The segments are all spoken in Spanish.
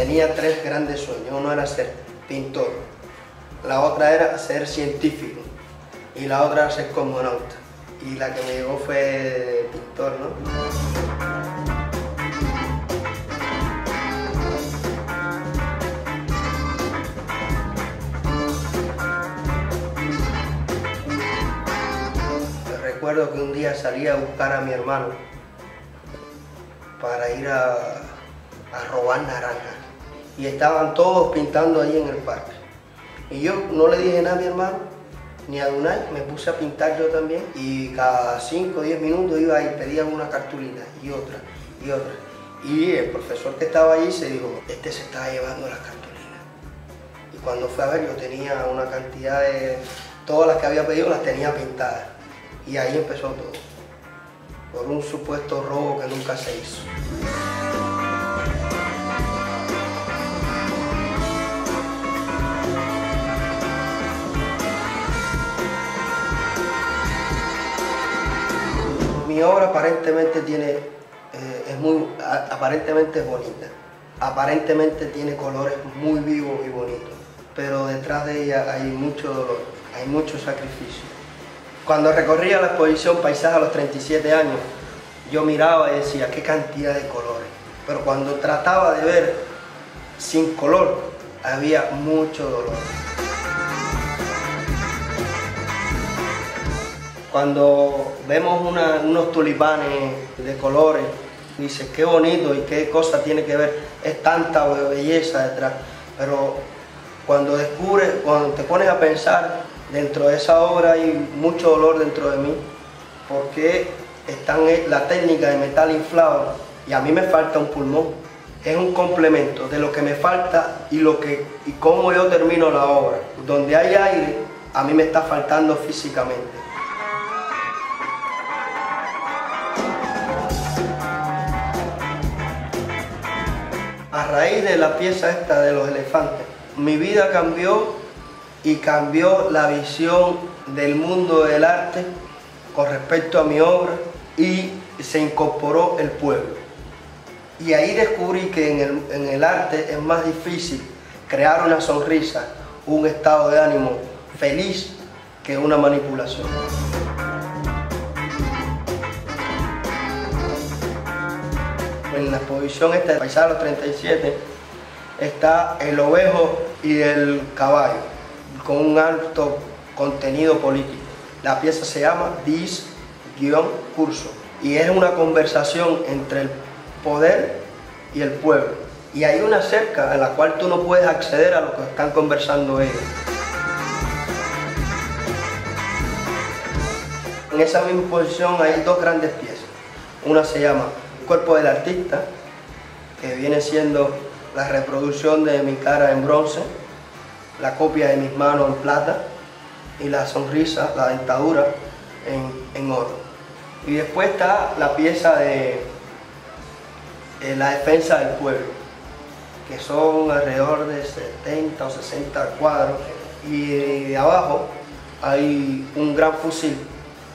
tenía tres grandes sueños. Uno era ser pintor, la otra era ser científico y la otra era ser cosmonauta. Y la que me llegó fue pintor, ¿no? Recuerdo que un día salí a buscar a mi hermano para ir a, a robar naranjas y estaban todos pintando ahí en el parque. Y yo no le dije nada a mi hermano, ni a Dunay, me puse a pintar yo también y cada 5 o 10 minutos iba y pedía una cartulina y otra y otra. Y el profesor que estaba allí se dijo, este se estaba llevando las cartulinas. Y cuando fue a ver yo tenía una cantidad de... Todas las que había pedido las tenía pintadas. Y ahí empezó todo. Por un supuesto robo que nunca se hizo. Mi obra aparentemente tiene, eh, es muy, aparentemente es bonita, aparentemente tiene colores muy vivos y bonitos, pero detrás de ella hay mucho dolor, hay mucho sacrificio. Cuando recorría la exposición Paisaje a los 37 años, yo miraba y decía, qué cantidad de colores, pero cuando trataba de ver sin color, había mucho dolor. Cuando vemos unos tulipanes de colores, dices qué bonito y qué cosa tiene que ver, es tanta belleza detrás. Pero cuando descubres, cuando te pones a pensar, dentro de esa obra hay mucho dolor dentro de mí, porque están e- la técnica de metal inflado y a mí me falta un pulmón. Es un complemento de lo que me falta y lo que y cómo yo termino la obra. Donde hay aire, a mí me está faltando físicamente. Raíz de la pieza esta de los elefantes, mi vida cambió y cambió la visión del mundo del arte con respecto a mi obra y se incorporó el pueblo. Y ahí descubrí que en el, en el arte es más difícil crear una sonrisa, un estado de ánimo feliz que una manipulación. En la exposición esta de los 37 está el ovejo y el caballo, con un alto contenido político. La pieza se llama Dis-Curso y es una conversación entre el poder y el pueblo. Y hay una cerca en la cual tú no puedes acceder a lo que están conversando ellos. En esa misma exposición hay dos grandes piezas. Una se llama cuerpo del artista, que viene siendo la reproducción de mi cara en bronce, la copia de mis manos en plata y la sonrisa, la dentadura en, oro. Y después está la pieza de la defensa del pueblo, que son alrededor de 70 o 60 cuadros. Y de abajo hay un gran fusil,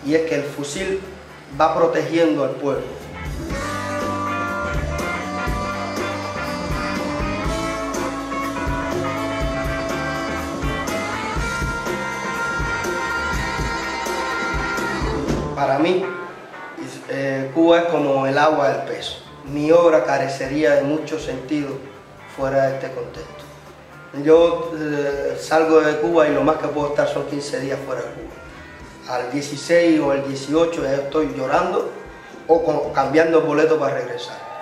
y es que el fusil va protegiendo al pueblo. Para mí, eh, Cuba es como el agua del peso. Mi obra carecería de mucho sentido fuera de este contexto. Yo eh, salgo de Cuba y lo más que puedo estar son 15 días fuera de Cuba. Al 16 o el 18 ya estoy llorando o cambiando el boleto para regresar.